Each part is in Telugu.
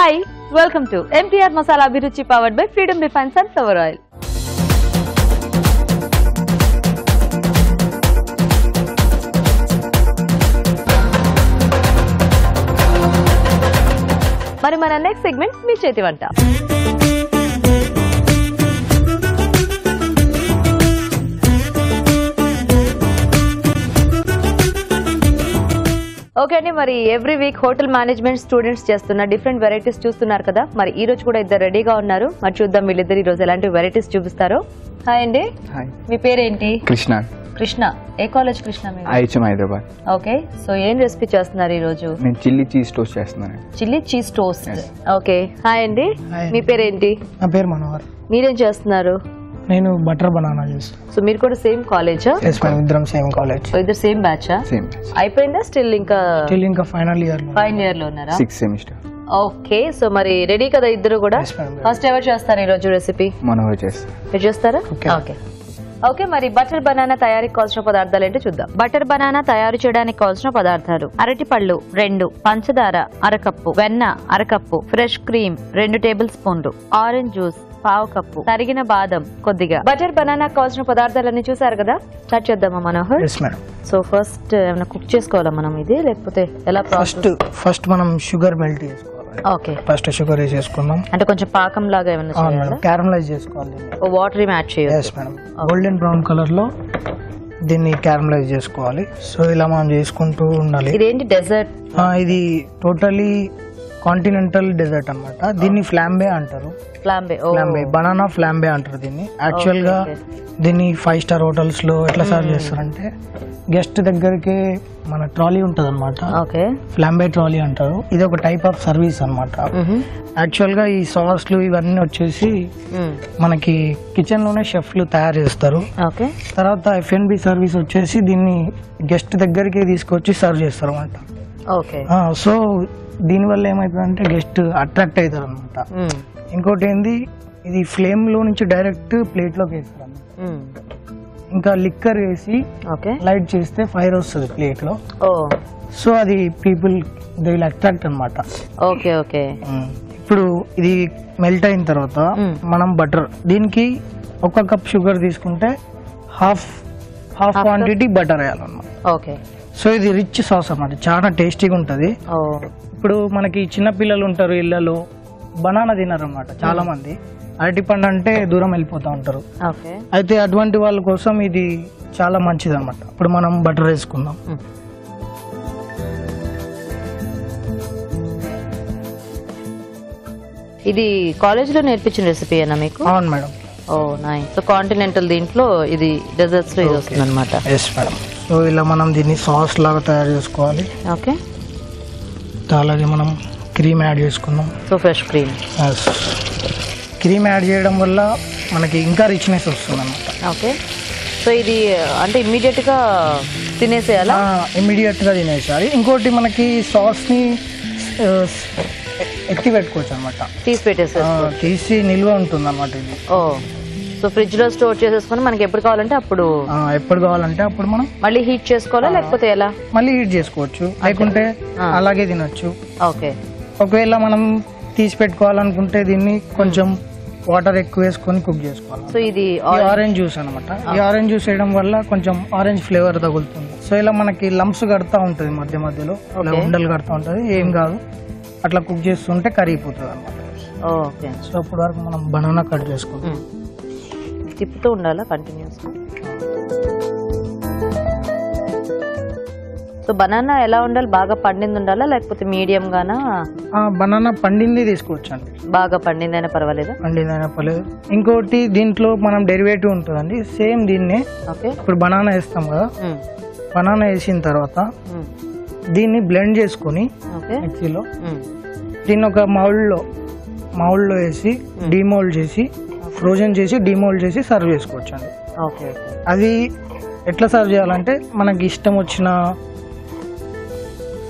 Hi welcome to MTR masala Abhiruchi powered by Freedom refine sunflower oil మరి మన నెక్స్ట్ సెగ్మెంట్ మీ చేతి వంట. ఓకే అండి మరి every week hotel management students చేస్తున్న డిఫరెంట్ వెరైటీస్ చూస్తున్నారు కదా? మరి ఈ రోజు కూడా ఇద్దరు రెడీగా ఉన్నారు. మరి చూద్దాం వీళ్ళిద్దరు ఈ రోజు ఎలాంటి వెరైటీస్ చూపిస్తారో. హాయ్ అండి. హాయ్ మీ పేరేంటి? కృష్ణ. కృష్ణ. ఏ college Krishna IHM Hyderabad. Okay. So ఏం రెసిపీ చేస్తున్నారు ఈ రోజు? నేను చిల్లీ చీజ్ టోస్ట్ చేస్తున్నాను. Chilli cheese toast. Okay hi అండి. మీ పేరేంటి? నా పేరు మనోహర్. మీరేం చేస్తున్నారు? నేను బటర్ బనానా చేస్తాను సో మీరు కూడా సేమ్ కాలేజా ఎస్ మేము ఇద్దరం సేమ్ కాలేజ్ సో ఇద్దరు సేమ్ బ్యాచా సేమ్ అయిపోయిందా? స్టిల్ ఇంకా స్టిల్ ఇంకా ఫైనల్ ఇయర్లో ఫైనల్ ఇయర్లో ఉన్నారా? సిక్స్ సెమిస్టర్ ఓకే సో మరి రెడీ కదా ఇద్దరు కూడా. ఫస్ట్ ఎవరు చేస్తారు ఈ రోజు రెసిపీ మనోహర్ చేస్తాను మీరు చేస్తారా. ఓకే ఓకే మరి బటర్ బనానా తయారీకి కావాల్సిన పదార్థాలు ఏంటో చూద్దాం. బటర్ బనానా తయారు చేయడానికి కావాల్సిన పదార్థాలు. అరటి పళ్ళు రెండు పంచదార అరకప్పు వెన్న అరకప్పు ఫ్రెష్ క్రీమ్ రెండు టేబుల్ స్పూన్లు ఆరెంజ్ జ్యూస్ పావు కప్పు. తరిగిన బాదం కొద్దిగా. బటర్ బనానా కావాల్సిన పదార్థాలన్నీ చూసారు కదా? స్టార్ట్ చేద్దామా మనోహర్? సో ఫస్ట్ ఏమైనా కుక్ చేసుకోవాలా మనం ఇది? లేకపోతే ఎలా ఫస్ట్ ఫస్ట్ మనం షుగర్ మెల్ట్ చేసుకోవాలి. ఓకే ఫస్ట్ షుగర్ వేసేసుకుందాం అంటే కొంచెం పాకం లాగా ఏమైనా చేయాలా? క్యారమలైజ్ చేసుకోవాలి. వాటర్ మ్యాచ్ మేడం గోల్డెన్ బ్రౌన్ కలర్లో దీన్ని క్యారమలైజ్ చేసుకోవాలి. సో ఇలా మనం చేసుకుంటూ ఉండాలి. ఇదేంటి డెజర్ట్ ఆ, ఇది టోటలీ కాంటినెంటల్ డెజర్ట్ అన్నమాట. దీన్ని ఫ్లాంబే అంటారు. ఫ్లాంబే ఫ్లాంబే బనానా ఫ్లాంబే అంటారు దీన్ని. యాక్చువల్గా దీన్ని ఫైవ్ స్టార్ హోటల్స్లో ఎట్లా సర్వ్ చేస్తారంటే గెస్ట్ దగ్గరికి మన ట్రాలీ ఉంటది అనమాట ఫ్లాంబే ట్రాలీ అంటారు. ఇది ఒక టైప్ ఆఫ్ సర్వీస్ అనమాట యాక్చువల్గా ఈ సాస్లు ఇవన్నీ వచ్చేసి మనకి కిచెన్లోనే షెఫ్లు తయారు చేస్తారు. ఓకే. తర్వాత ఎఫ్ఎన్బి సర్వీస్ వచ్చేసి దీన్ని గెస్ట్ దగ్గరికి తీసుకొచ్చి సర్వ్ చేస్తారు అనమాట సో దీనివల్ల ఏమవుతుందంటే గెస్ట్ అట్రాక్ట్ అవుతారు అనమాట ఇంకోటి ఏంది ఇది ఫ్లేమ్లో నుంచి డైరెక్ట్ ప్లేట్లోకి వేస్తారు అన్నమాట. ఇంకా లిక్కర్ వేసి ఓకే. లైట్ చేస్తే ఫైర్ వస్తుంది ప్లేట్లో. సో అది పీపుల్ దే విల్ అట్రాక్ట్ అనమాట ఓకే ఓకే. ఇప్పుడు ఇది మెల్ట్ అయిన తర్వాత. మనం బటర్ దీనికి ఒక కప్ షుగర్ తీసుకుంటే హాఫ్ హాఫ్ క్వాంటిటీ బటర్ వేయాలన్నమాట. ఓకే. సో ఇది రిచ్ సాస్ అన్నమాట. చాలా టేస్టీగా ఉంటుంది. ఇప్పుడు మనకి చిన్న పిల్లలు ఉంటారు ఇళ్ళలో బనానా తినరు అనమాట చాలా మంది అరటి పండు అంటే దూరం వెళ్ళిపోతూ ఉంటారు. అయితే అటువంటి వాళ్ళ కోసం ఇది చాలా మంచిది అనమాట ఇప్పుడు మనం బటర్ వేసుకుందాం. ఇది కాలేజ్లో నేర్పించిన రెసిపీ అయినా మీకు? అవును madam. Oh nice. So continental దీంట్లో ఇది డెజర్ట్స్లో ఇది వస్తుంది అనమాట ఎస్ మేడం సో ఇలా మనం దీన్ని సాస్ లాగా తయారు చేసుకోవాలి. ఓకే. అలాగే మనం క్రీమ్ యాడ్ చేసుకుందాం. So fresh cream. Cream add చేయడం వల్ల మనకి ఇంకా రిచ్నెస్ వస్తుంది అనమాట ఓకే. సో ఇది అంటే ఇమ్మీడియట్గా తినేసేయాలా ఇమీడియట్గా తినేసారి ఇంకోటి మనకి సాస్ని ఎత్తి పెట్టుకోవచ్చు అనమాట తీసి పెట్టేసేసుకో. తీసి నిల్వ ఉంటుంది అనమాట ఇది. ఓ. సో ఫ్రిడ్జ్లో స్టోర్ చేసేసుకొని మనకి ఎప్పుడు కావాలంటే అప్పుడు. ఆ, ఎప్పుడు కావాలంటే అప్పుడు మనం మళ్ళీ హీట్ చేసుకోవాలా లేకపోతే ఎలా? మళ్ళీ హీట్ చేసుకోవచ్చు. లేకుంటే. అలాగే తినొచ్చు. ఓకే. ఒకవేళ మనం తీసి పెట్టుకోవాలనుకుంటే దీన్ని కొంచెం వాటర్ ఎక్కువ వేసుకొని కుక్ చేసుకోవాలి. సో ఇది ఈ ఆరెంజ్ జ్యూస్ అనమాట ఈ ఆరెంజ్ జ్యూస్ వేయడం వల్ల కొంచెం ఆరెంజ్ ఫ్లేవర్ తగులుతుంది. సో ఇలా మనకి లంప్స్ కడతా ఉంటుంది మధ్య మధ్యలో. ఇలా. ఉండలు కడతా ఉంటుంది. ఏం కాదు. అట్లా కుక్ చేస్తుంటే కరిగిపోతుంది అనమాట ఓకే సో అప్పటి వరకు మనం బనానా కట్ చేసుకుంటాం. తిప్పుతూ ఉండాలా కంటిన్యూస్ సో బనానా ఎలా ఉండాలి? బాగా పండింది ఉండాలా? లేకపోతే మీడియం గానా? బనానా పండింది తీసుకోవచ్చు అండి బాగా పండిందైనా పర్వాలేదా? పండింది అయినా పర్లేదు ఇంకోటి దీంట్లో మనం డెరివేటివ్ ఉంటుందండి. సేమ్ దీన్నే ఓకే. ఇప్పుడు బనానా వేస్తాం కదా. బనానా వేసిన తర్వాత. దీన్ని బ్లెండ్ చేసుకొని మిక్సీలో. దీన్ని ఒక మౌల్డ్లో మౌల్డ్లో వేసి డీమోల్డ్ చేసి ఫ్రోజన్ చేసి డీమోల్డ్ చేసి సర్వ్ చేసుకోవచ్చు అండి ఓకే. అది ఎట్లా సర్వ్ చేయాలంటే మనకి ఇష్టం వచ్చిన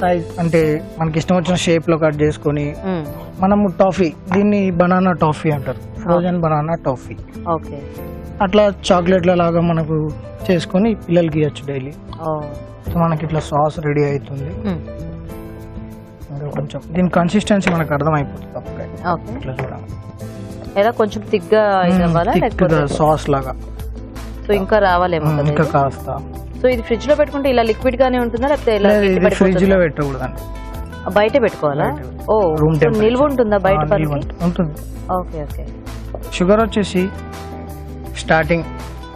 సైజ్ అంటే మనకి ఇష్టం వచ్చిన షేప్లో కట్ చేసుకొని. మనము టాఫీ దీన్ని బనానా టాఫీ అంటారు. Frozen banana toffee. ఓకే. అట్లా చాక్లెట్ల లాగా మనకు చేసుకొని పిల్లలకి ఇవ్వచ్చు డైలీ. సో మనకి ఇట్లా సాస్ రెడీ అవుతుంది. కొంచెం దీని కన్సిస్టెన్సీ మనకు అర్థమైపోతుంది ఇట్లా చూడాలి ఎలా కొంచెం థిక్గా అవ్వాలా లేకపోతే సాస్ లాగా. సో ఇంకా రావాలేమో ఇంకా ఇది? కాస్త. సో ఇది ఫ్రిడ్జ్లో పెట్టుకుంటే ఇలా లిక్విడ్ గానే ఉంటుందా? లేకపోతే ఇలా ఇది ఫ్రిడ్జ్? లో పెట్టకూడదండి. బయట పెట్టుకోవాలా. ఓ నిల్వ ఉంటుందా బయట ఉంటుంది. Okay okay. షుగర్ వచ్చేసి స్టార్టింగ్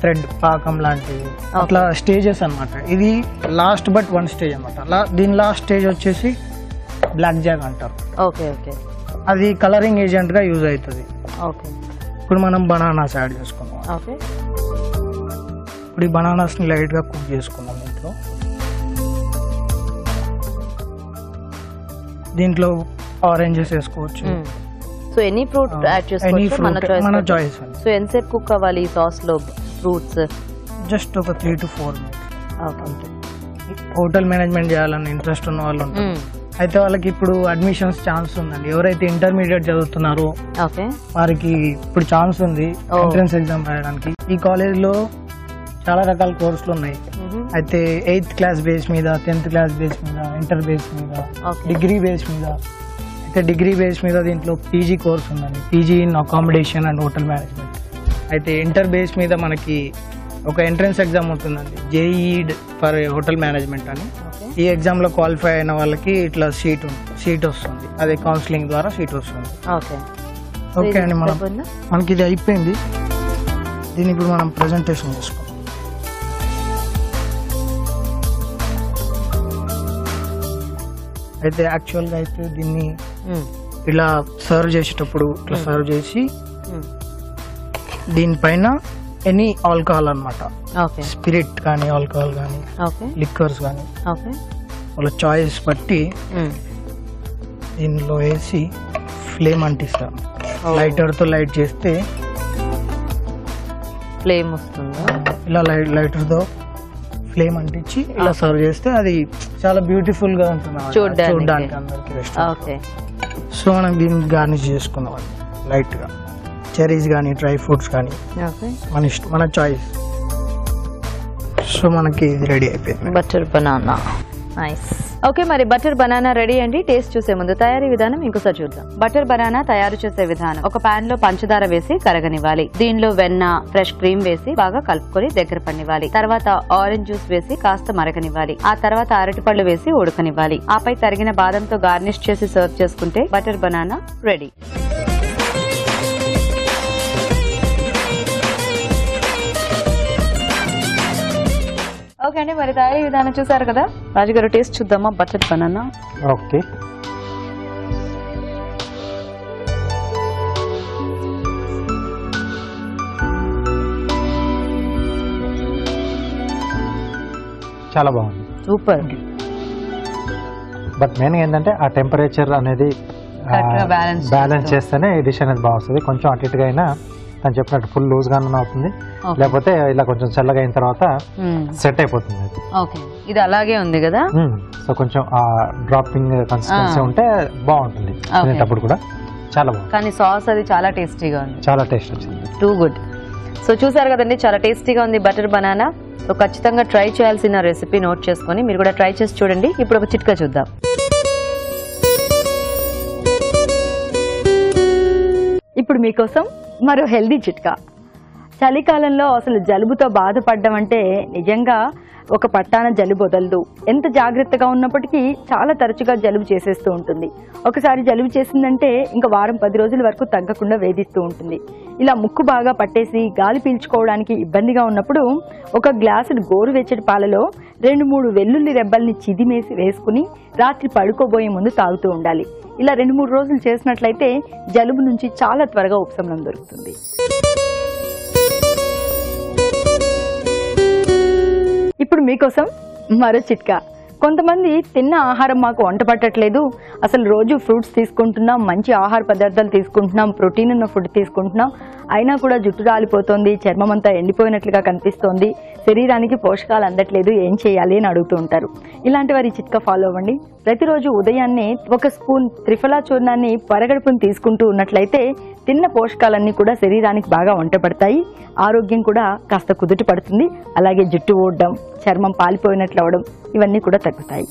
థ్రెడ్ పాకం లాంటివి అట్లా స్టేజెస్ అన్నమాట. ఇది లాస్ట్ బట్ వన్ స్టేజ్ అనమాట దీని లాస్ట్ స్టేజ్ వచ్చేసి బ్లాక్ జాగ్ అంటారు. Okay okay. అది కలరింగ్ ఏజెంట్గా యూజ్ అవుతుంది. ఓకే. ఇప్పుడు మనం బనానాస్ యాడ్ చేసుకుందాం. ఓకే. ఇప్పుడు ఈ బనానాస్ని లైట్గా కుక్ చేసుకుందాం దీంట్లో దీంట్లో ఆరెంజెస్ వేసుకోవచ్చు. సో ఎనీ ఫ్రూట్ యాడ్ చేసుకోవచ్చు మన చాయిస్ సో ఎంతసేపు కుక్ అవ్వాలి ఈ సాస్లో? ఫ్రూట్స్? జస్ట్ ఒక three to four minutes hotel management చేయాలని ఇంట్రెస్ట్ ఉన్న వాళ్ళు ఉంటారు. అయితే వాళ్ళకి ఇప్పుడు అడ్మిషన్స్ ఛాన్స్ ఉందండి. ఎవరైతే ఇంటర్మీడియట్ చదువుతున్నారో ఓకే. వారికి ఇప్పుడు ఛాన్స్ ఉంది. ఎంట్రన్స్ ఎగ్జామ్ రాయడానికి. ఈ కాలేజ్లో చాలా రకాల కోర్సులు ఉన్నాయి. అయితే ఎయిత్ క్లాస్ బేస్ మీద టెన్త్ క్లాస్ బేస్ మీద ఇంటర్ బేస్ మీద Okay. డిగ్రీ బేస్ మీద అయితే డిగ్రీ బేస్ మీద దీంట్లో పీజీ కోర్స్ ఉందండి. PG in accommodation and hotel management అయితే ఇంటర్ బేస్ మీద మనకి ఒక ఎంట్రన్స్ ఎగ్జామ్ ఉంటుందండి. జేఈడ్ ఫర్ హోటల్ మేనేజ్మెంట్ అని. ఈ ఎగ్జామ్లో క్వాలిఫై అయిన వాళ్ళకి ఇట్లా సీట్ సీట్ వస్తుంది అదే కౌన్సిలింగ్ ద్వారా సీట్ వస్తుంది ఓకే ఓకే అండి మనం? మనకి ఇది అయిపోయింది దీన్ని ఇప్పుడు మనం ప్రజెంటేషన్ చేసుకుందాం అయితే యాక్చువల్గా అయితే దీన్ని. ఇలా సర్వ్ చేసేటప్పుడు ఇట్లా సర్వ్ చేసి. దీనిపైన ఎనీ ఆల్కహాల్ అన్నమాట. ఓకే. స్పిరిట్ కానీ ఆల్కహాల్ కానీ ఓకే. లిక్కర్స్ కానీ వాళ్ళ చాయిస్ బట్టి. దీనిలో వేసి ఫ్లేమ్ అంటిస్తాం. లైటర్తో లైట్ చేస్తే ఫ్లేమ్ వస్తుందా? ఇలా లైట్ లైటర్తో ఫ్లేమ్ అంటించి ఇలా సర్వ్ చేస్తే అది చాలా బ్యూటిఫుల్గా ఉంటుంది. చూడ్డానికి. అందరికి సో మనం దీన్ని గార్నిష్ చేసుకుందాం లైట్గా చెరీస్ కానీ డ్రై ఫ్రూట్స్ కానీ మన ఇష్టం మన చాయిస్ సో మనకి ఇది రెడీ అయిపోయింది. బటర్ బనానా నైస్ ఓకే మరి బటర్ బనానా రెడీ అండి. టేస్ట్ చూసే ముందు తయారీ విధానం ఇంకోసారి చూద్దాం. బటర్ బనానా తయారు చేసే విధానం. ఒక పాన్లో పంచదార వేసి కరగనివ్వాలి. దీనిలో వెన్న ఫ్రెష్ క్రీమ్ వేసి బాగా కలుపుకొని దగ్గర పడినివ్వాలి తర్వాత ఆరెంజ్ జ్యూస్ వేసి కాస్త మరగనివ్వాలి. ఆ తర్వాత అరటిపళ్ళు వేసి ఉడకనివ్వాలి. ఆపై తరిగిన బాదంతో గార్నిష్ చేసి సర్వ్ చేసుకుంటే బటర్ బనానా రెడీ ఓకే అండి మరి తయారీ విధానం చూసారు కదా? రాజుగారు టేస్ట్ చూద్దామా? Butter banana? ఓకే. చాలా బాగుంది. సూపర్. బట్ మెయిన్ ఏంటంటే ఆ టెంపరేచర్ అనేది బ్యాలెన్స్ చేస్తూ. చేస్తేనే ఈ డిష్ అనేది బాగుంటుంది కొంచెం అటు ఇటుగా అయినా తను చెప్పినట్టు ఫుల్ లూజ్ గానే అవుతుంది. లేకపోతే ఇలా కొంచెం చల్లగా అయిన తర్వాత సెట్ అయిపోతుంది అది. ఓకే ఇది అలాగే ఉంది కదా? సో కొంచెం ఆ డ్రాపింగ్ కన్సిస్టెన్సీ Ah. ఉంటే బాగుంటుంది. తినేటప్పుడు కూడా చాలా బాగుంది కానీ సాస్ అది చాలా టేస్టీగా ఉంది. చాలా టేస్ట్ వచ్చింది. టూ గుడ్ సో చూసారు కదండి చాలా టేస్టీగా ఉంది బటర్ బనానా సో ఖచ్చితంగా ట్రై చేయాల్సిన రెసిపీ నోట్ చేసుకొని మీరు కూడా ట్రై చేసి చూడండి. ఇప్పుడు ఒక చిట్కా చూద్దాం. ఇప్పుడు మీకోసం మరో హెల్దీ చిట్కా. చలికాలంలో అసలు జలుబుతో బాధపడడం అంటే నిజంగా ఒక పట్టాన జలుబు వదలదు. ఎంత జాగ్రత్తగా ఉన్నప్పటికీ చాలా తరచుగా జలుబు చేసేస్తూ ఉంటుంది. ఒకసారి జలుబు చేసిందంటే ఇంకా వారం పది రోజుల వరకు తగ్గకుండా వేధిస్తూ ఉంటుంది. ఇలా ముక్కు బాగా పట్టేసి గాలి పీల్చుకోవడానికి ఇబ్బందిగా ఉన్నప్పుడు ఒక గ్లాసుడు గోరువెచ్చటి పాలలో రెండు మూడు వెల్లుల్లి రెబ్బల్ని చిదిమేసి వేసుకుని రాత్రి పడుకోబోయే ముందు తాగుతూ ఉండాలి. ఇలా రెండు మూడు రోజులు చేసినట్లయితే జలుబు నుంచి చాలా త్వరగా ఉపశమనం దొరుకుతుంది. మీకోసం మరో చిట్కా. కొంతమంది తిన్న ఆహారం మాకు వంట పట్టట్లేదు అసలు రోజు ఫ్రూట్స్ తీసుకుంటున్నాం మంచి ఆహార పదార్థాలు తీసుకుంటున్నాం ప్రోటీన్ ఉన్న ఫుడ్ తీసుకుంటున్నాం. అయినా కూడా జుట్టు రాలిపోతోంది చర్మం అంతా ఎండిపోయినట్లుగా కనిపిస్తోంది. శరీరానికి పోషకాలు అందట్లేదు ఏం చేయాలి అని అడుగుతూ ఉంటారు. ఇలాంటి వారి చిట్కా ఫాలో అవ్వండి. ప్రతిరోజు ఉదయాన్నే ఒక స్పూన్ త్రిఫలా చూర్ణాన్ని పరగడుపును తీసుకుంటూ ఉన్నట్లయితే తిన్న పోషకాలన్నీ కూడా శరీరానికి బాగా వంటపడతాయి. ఆరోగ్యం కూడా కాస్త కుదుట పడుతుంది. అలాగే జుట్టు ఊడడం చర్మం పాలిపోయినట్లు అవడం ఇవన్నీ కూడా తగ్గుతాయి.